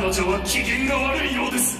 彼女は機嫌が悪いようです。